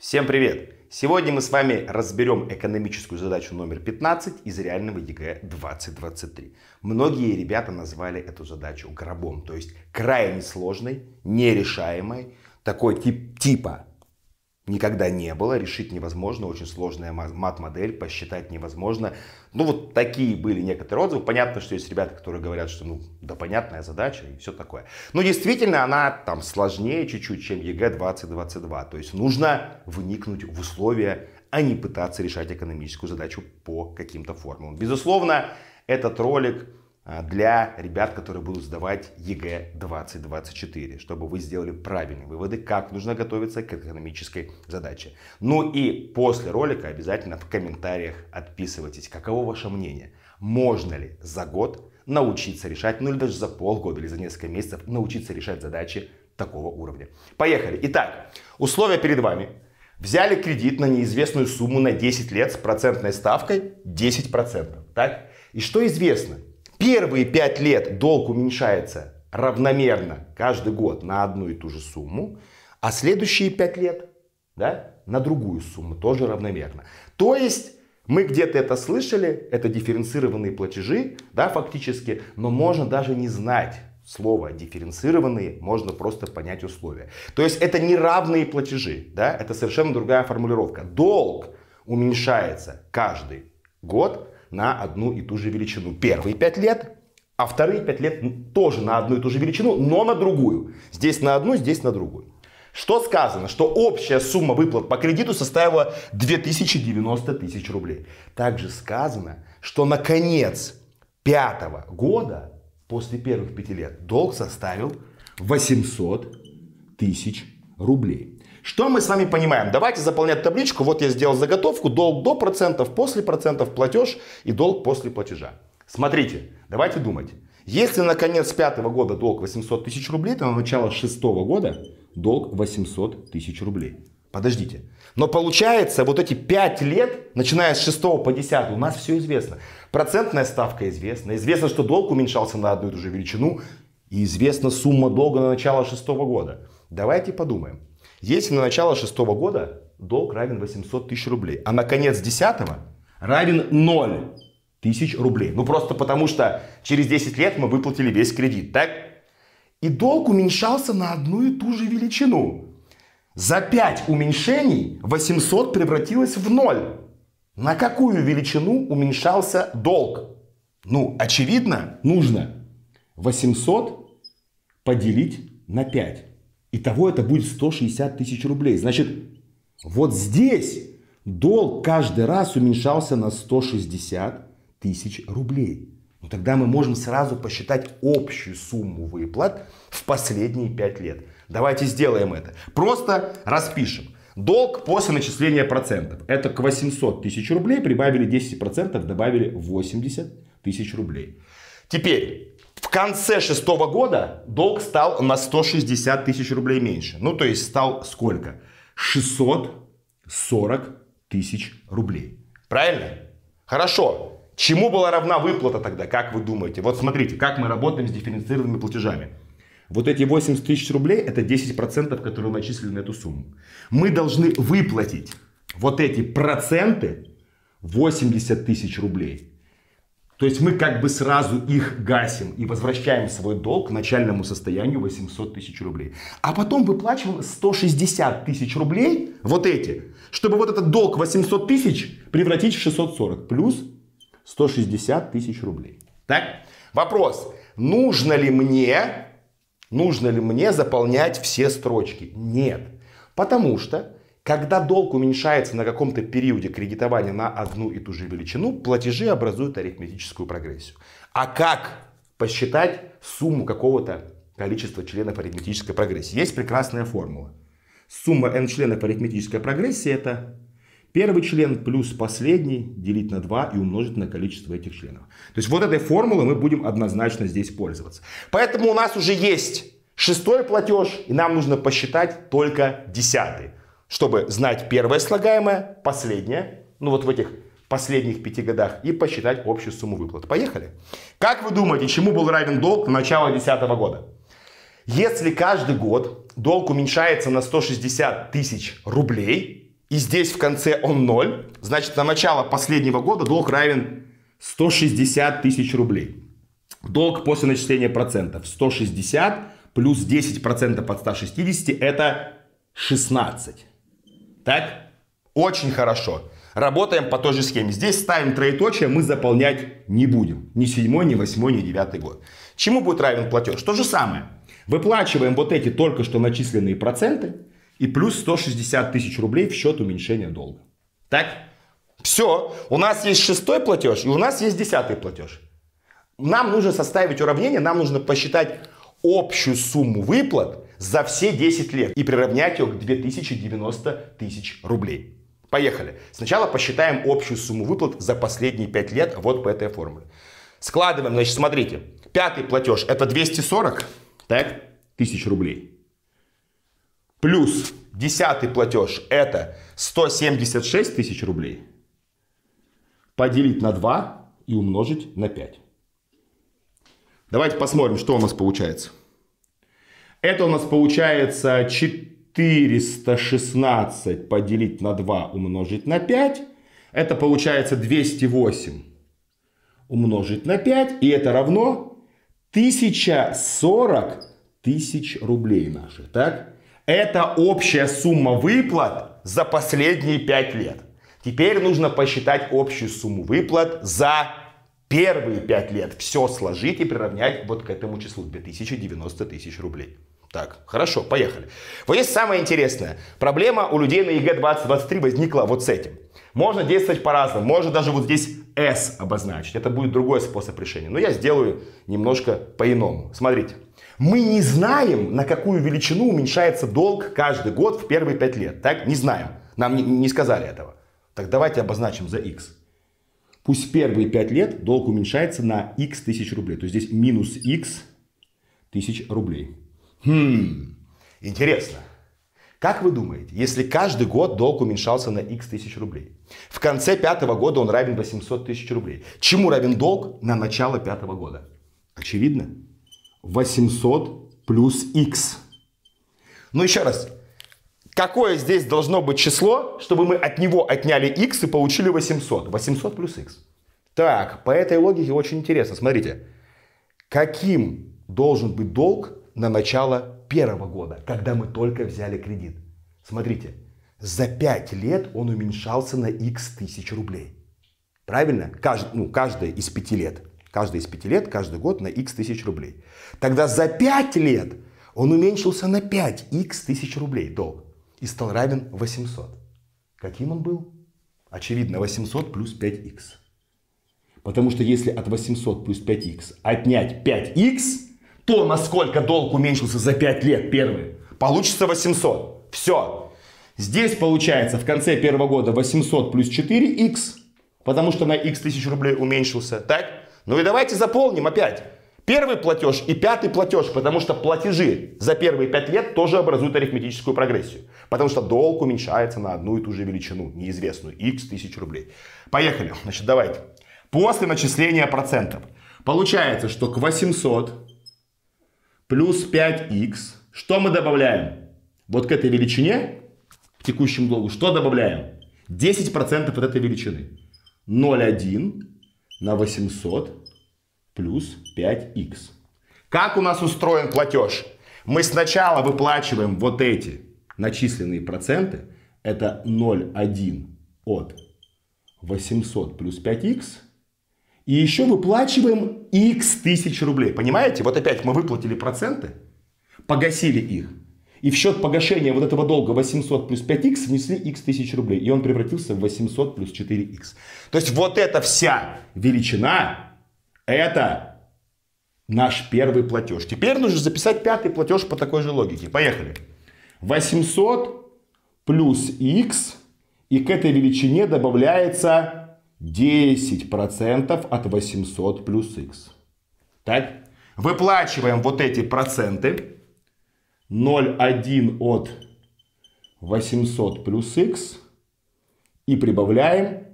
Всем привет! Сегодня мы с вами разберем экономическую задачу номер 15 из реального ЕГЭ 2023. Многие ребята назвали эту задачу гробом, то есть крайне сложной, нерешаемой, такой тип, типа никогда не было, решить невозможно, очень сложная мат-модель, посчитать невозможно. Ну вот такие были некоторые отзывы. Понятно, что есть ребята, которые говорят, что ну да понятная задача и все такое. Но действительно она там сложнее чуть-чуть, чем ЕГЭ 2022. То есть нужно вникнуть в условия, а не пытаться решать экономическую задачу по каким-то формулам. Безусловно, этот ролик для ребят, которые будут сдавать ЕГЭ 2024, чтобы вы сделали правильные выводы, как нужно готовиться к экономической задаче. Ну и после ролика обязательно в комментариях отписывайтесь, каково ваше мнение. Можно ли за год научиться решать, ну или даже за полгода или за несколько месяцев научиться решать задачи такого уровня. Поехали. Итак, условия перед вами. Взяли кредит на неизвестную сумму на 10 лет с процентной ставкой 10%. Так? И что известно? Первые 5 лет долг уменьшается равномерно каждый год на одну и ту же сумму, а следующие 5 лет да, на другую сумму тоже равномерно. То есть мы где-то это слышали, это дифференцированные платежи, да, фактически, но можно даже не знать слово дифференцированные, можно просто понять условия. То есть это не равные платежи, да, это совершенно другая формулировка. Долг уменьшается каждый год, на одну и ту же величину. Первые 5 лет, а вторые 5 лет тоже на одну и ту же величину, но на другую. Здесь на одну, здесь на другую. Что сказано? Что общая сумма выплат по кредиту составила 2090 тысяч рублей. Также сказано, что на конец пятого года, после первых пяти лет, долг составил 800 тысяч рублей. Что мы с вами понимаем? Давайте заполнять табличку. Вот я сделал заготовку. Долг до процентов, после процентов, платеж и долг после платежа. Смотрите, давайте думать. Если на конец пятого года долг 800 тысяч рублей, то на начало шестого года долг 800 тысяч рублей. Подождите. Но получается, вот эти 5 лет, начиная с 6 по 10, у нас все известно. Процентная ставка известна. Известно, что долг уменьшался на одну и ту же величину. И известна сумма долга на начало шестого года. Давайте подумаем. Если на начало шестого года долг равен 800 тысяч рублей, а на конец десятого равен 0 тысяч рублей. Ну просто потому что через 10 лет мы выплатили весь кредит, так? И долг уменьшался на одну и ту же величину. За 5 уменьшений 800 превратилось в 0. На какую величину уменьшался долг? Ну, очевидно, нужно 800 поделить на 5. Итого это будет 160 тысяч рублей. Значит, вот здесь долг каждый раз уменьшался на 160 тысяч рублей. Ну, тогда мы можем сразу посчитать общую сумму выплат в последние 5 лет. Давайте сделаем это. Просто распишем. Долг после начисления процентов. Это к 800 тысяч рублей прибавили 10%, добавили 80 тысяч рублей. Теперь в конце шестого года долг стал на 160 тысяч рублей меньше. Ну, то есть стал сколько? 640 тысяч рублей. Правильно? Хорошо. Чему была равна выплата тогда, как вы думаете? Вот смотрите, как мы работаем с дифференцированными платежами. Вот эти 80 тысяч рублей, это 10%, которые начислены на эту сумму. Мы должны выплатить вот эти проценты 80 тысяч рублей то есть мы как бы сразу их гасим и возвращаем свой долг к начальному состоянию 800 тысяч рублей. А потом выплачиваем 160 тысяч рублей, вот эти, чтобы вот этот долг 800 тысяч превратить в 640 плюс 160 тысяч рублей. Так? Вопрос. Нужно ли мне, нужно ли мне заполнять все строчки? Нет. Потому что когда долг уменьшается на каком-то периоде кредитования на одну и ту же величину, платежи образуют арифметическую прогрессию. А как посчитать сумму какого-то количества членов арифметической прогрессии? Есть прекрасная формула. Сумма n членов арифметической прогрессии это первый член плюс последний делить на 2 и умножить на количество этих членов. То есть вот этой формулой мы будем однозначно здесь пользоваться. Поэтому у нас уже есть шестой платеж, и нам нужно посчитать только десятый чтобы знать первое слагаемое, последнее, ну вот в этих последних пяти годах, и посчитать общую сумму выплат. Поехали. Как вы думаете, чему был равен долг на начало 2010 года? Если каждый год долг уменьшается на 160 тысяч рублей, и здесь в конце он 0, значит на начало последнего года долг равен 160 тысяч рублей. Долг после начисления процентов 160 плюс 10% от 160 это 16. Так? Очень хорошо. Работаем по той же схеме. Здесь ставим троеточие, мы заполнять не будем. Ни седьмой, ни восьмой, ни девятый год. Чему будет равен платеж? То же самое. Выплачиваем вот эти только что начисленные проценты и плюс 160 тысяч рублей в счет уменьшения долга. Так? Все. У нас есть шестой платеж и у нас есть десятый платеж. Нам нужно составить уравнение, нам нужно посчитать общую сумму выплат за все 10 лет и приравнять ее к 2090 тысяч рублей. Поехали. Сначала посчитаем общую сумму выплат за последние 5 лет вот по этой формуле. Складываем, значит, смотрите. Пятый платеж это 240 так, тысяч рублей. Плюс десятый платеж это 176 тысяч рублей. Поделить на 2 и умножить на 5. Давайте посмотрим, что у нас получается. Это у нас получается 4 416 поделить на 2 умножить на 5. Это получается 208 умножить на 5. И это равно 1040 тысяч рублей наших. Так? Это общая сумма выплат за последние 5 лет. Теперь нужно посчитать общую сумму выплат за первые 5 лет. Все сложить и приравнять вот к этому числу 2090 тысяч рублей. Так, хорошо, поехали. Вот здесь самое интересное. Проблема у людей на ЕГЭ 2023 возникла вот с этим. Можно действовать по-разному. Можно даже вот здесь S обозначить. Это будет другой способ решения. Но я сделаю немножко по-иному. Смотрите. Мы не знаем, на какую величину уменьшается долг каждый год в первые 5 лет. Так? Не знаем. Нам не, не сказали этого. Так давайте обозначим за X. Пусть первые 5 лет долг уменьшается на X тысяч рублей. То есть здесь минус X тысяч рублей. Хм, интересно. Как вы думаете, если каждый год долг уменьшался на x тысяч рублей, в конце пятого года он равен 800 тысяч рублей. Чему равен долг на начало пятого года? Очевидно. 800 плюс x. Ну еще раз. Какое здесь должно быть число, чтобы мы от него отняли x и получили 800? 800 плюс x. Так, по этой логике очень интересно. Смотрите. Каким должен быть долг на начало первого года, когда мы только взяли кредит. Смотрите, за 5 лет он уменьшался на x тысяч рублей. Правильно? Кажд, ну, каждая из 5 лет. Каждая из 5 лет, каждый год на x тысяч рублей. Тогда за 5 лет он уменьшился на 5x тысяч рублей долг и стал равен 800. Каким он был? Очевидно, 800 плюс 5x. Потому что если от 800 плюс 5x отнять 5x, то, насколько долг уменьшился за 5 лет первый, получится 800. Все. Здесь получается в конце первого года 800 плюс 4х, потому что на x тысяч рублей уменьшился. Так? Ну и давайте заполним опять. Первый платеж и пятый платеж, потому что платежи за первые 5 лет тоже образуют арифметическую прогрессию. Потому что долг уменьшается на одну и ту же величину, неизвестную, x тысяч рублей. Поехали. Значит, давайте. После начисления процентов. Получается, что к 800 плюс 5х. Что мы добавляем? Вот к этой величине, к текущему долгу, что добавляем? 10% от этой величины. 0,1 на 800 плюс 5х. Как у нас устроен платеж? Мы сначала выплачиваем вот эти начисленные проценты. Это 0,1 от 800 плюс 5х и еще выплачиваем x тысяч рублей. Понимаете? Вот опять мы выплатили проценты, погасили их. И в счет погашения вот этого долга 800 плюс 5х внесли x тысяч рублей. И он превратился в 800 плюс 4х. То есть вот эта вся величина, это наш первый платеж. Теперь нужно записать пятый платеж по такой же логике. Поехали. 800 плюс x. И к этой величине добавляется 10% от 800 плюс x. Так? Выплачиваем вот эти проценты. 0,1 от 800 плюс x. И прибавляем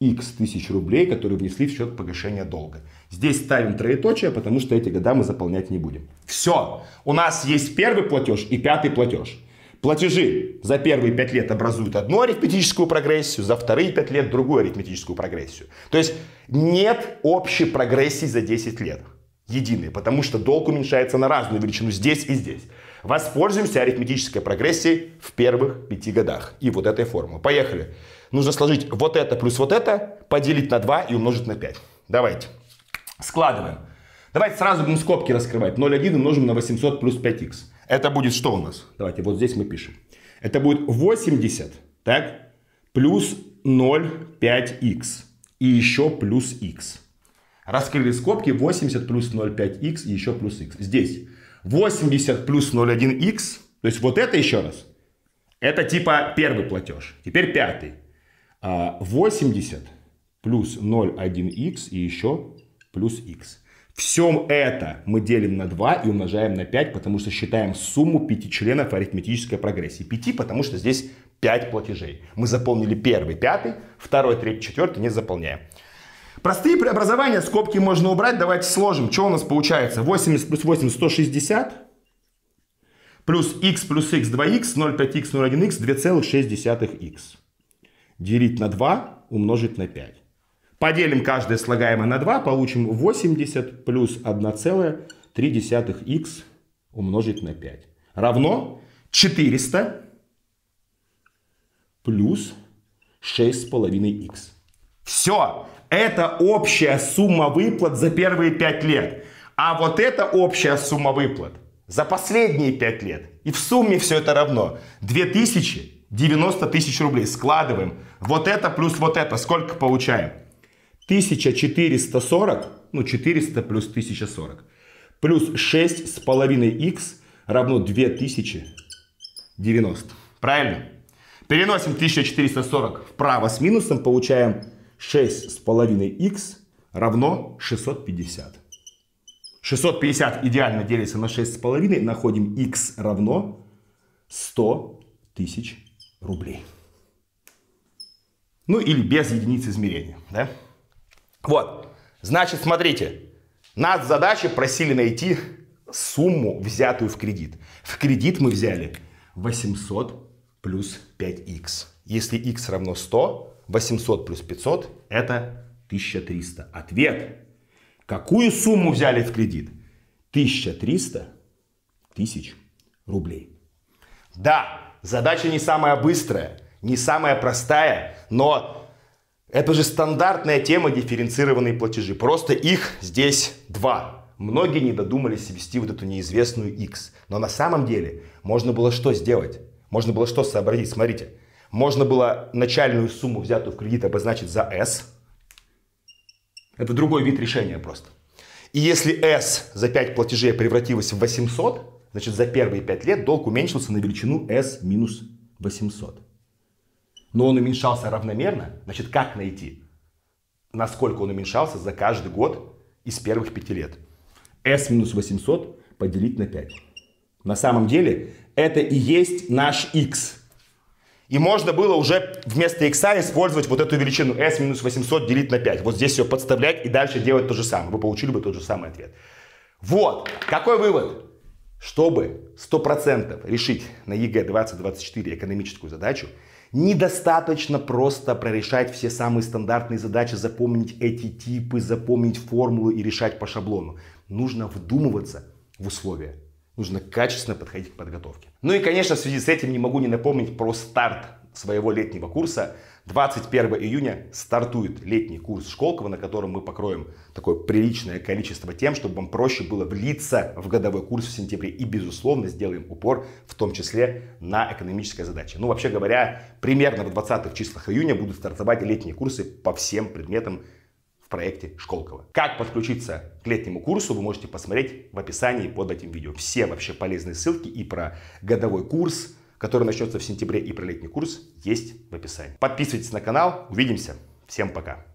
x тысяч рублей, которые внесли в счет погашения долга. Здесь ставим троеточие, потому что эти года мы заполнять не будем. Все. У нас есть первый платеж и пятый платеж. Платежи за первые 5 лет образуют одну арифметическую прогрессию, за вторые 5 лет другую арифметическую прогрессию. То есть нет общей прогрессии за 10 лет. Единой, потому что долг уменьшается на разную величину здесь и здесь. Воспользуемся арифметической прогрессией в первых пяти годах. И вот этой формулой. Поехали. Нужно сложить вот это плюс вот это, поделить на 2 и умножить на 5. Давайте. Складываем. Давайте сразу будем скобки раскрывать. 0,1 умножим на 800 плюс 5х. Это будет что у нас? Давайте, вот здесь мы пишем. Это будет 80, так, плюс 0,5х. И еще плюс х. Раскрыли скобки 80 плюс 0,5х и еще плюс х. Здесь 80 плюс 0,1х, то есть вот это еще раз, это типа первый платеж. Теперь пятый. 80 а, плюс 0,1х и еще плюс х. Все это мы делим на 2 и умножаем на 5, потому что считаем сумму пяти членов арифметической прогрессии. 5, потому что здесь 5 платежей. Мы заполнили первый, пятый, второй, третий, четвертый не заполняем. Простые преобразования, скобки можно убрать. Давайте сложим. Что у нас получается? 80 плюс 8, 160. Плюс x плюс x 2x, 0,5x, 0,1x, 2,6x. Делить на 2, умножить на 5. Поделим каждое слагаемое на 2, получим 80 плюс 1,3х умножить на 5. Равно 400 плюс 6,5х. Все, это общая сумма выплат за первые 5 лет. А вот это общая сумма выплат за последние 5 лет. И в сумме все это равно 2090 тысяч рублей. Складываем. Вот это плюс вот это. Сколько получаем? 1440, ну 400 плюс 1040, плюс 6 с половиной х равно 2090. Правильно? Переносим 1440 вправо с минусом, получаем 6 с половиной х равно 650. 650 идеально делится на 6 с половиной, находим х равно 100 тысяч рублей. Ну или без единицы измерения, да? Вот, значит, смотрите, нас задачи просили найти сумму, взятую в кредит. В кредит мы взяли 800 плюс 5х. Если х равно 100, 800 плюс 500 это 1300. Ответ. Какую сумму взяли в кредит? 1300 тысяч рублей. Да, задача не самая быстрая, не самая простая, но это же стандартная тема дифференцированные платежи. Просто их здесь два. Многие не додумались ввести вот эту неизвестную x. Но на самом деле можно было что сделать? Можно было что сообразить? Смотрите. Можно было начальную сумму, взятую в кредит, обозначить за s. Это другой вид решения просто. И если s за 5 платежей превратилась в 800, значит за первые 5 лет долг уменьшился на величину s минус 800 но он уменьшался равномерно, значит, как найти, насколько он уменьшался за каждый год из первых пяти лет? S минус 800 поделить на 5. На самом деле, это и есть наш x. И можно было уже вместо x использовать вот эту величину s минус 800 делить на 5. Вот здесь все подставлять и дальше делать то же самое. Вы получили бы тот же самый ответ. Вот. Какой вывод? Чтобы 100% решить на ЕГЭ 2024 экономическую задачу, Недостаточно просто прорешать все самые стандартные задачи, запомнить эти типы, запомнить формулы и решать по шаблону. Нужно вдумываться в условия. Нужно качественно подходить к подготовке. Ну и, конечно, в связи с этим не могу не напомнить про старт своего летнего курса 21 июня стартует летний курс Школкова, на котором мы покроем такое приличное количество тем, чтобы вам проще было влиться в годовой курс в сентябре. И, безусловно, сделаем упор в том числе на экономические задачи. Ну, вообще говоря, примерно в 20-х числах июня будут стартовать летние курсы по всем предметам в проекте Школкова. Как подключиться к летнему курсу, вы можете посмотреть в описании под этим видео. Все вообще полезные ссылки и про годовой курс, который начнется в сентябре, и про летний курс есть в описании. Подписывайтесь на канал. Увидимся. Всем пока.